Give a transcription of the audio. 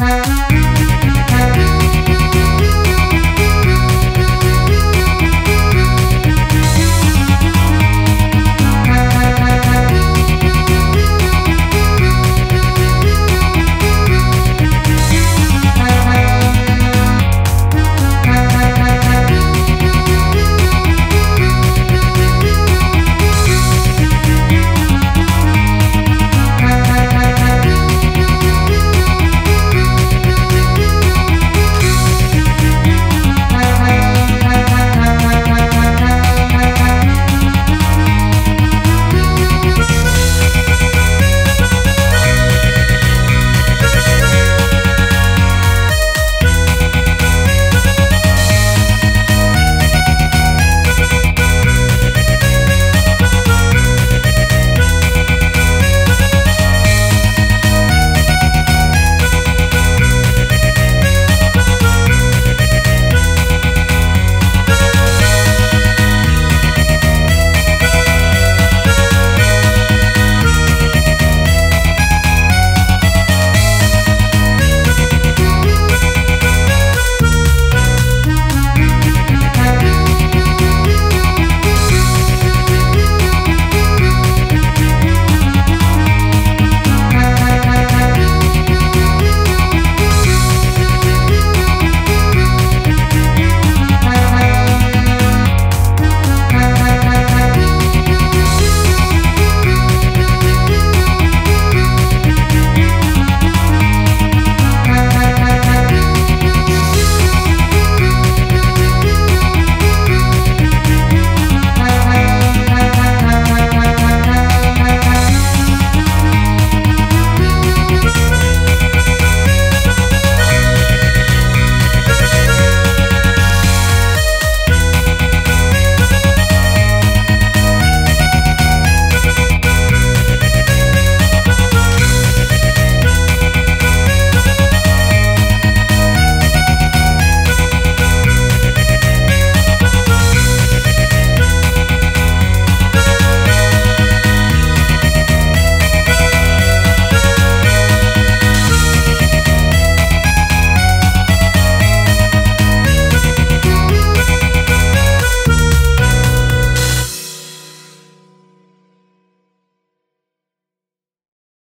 you.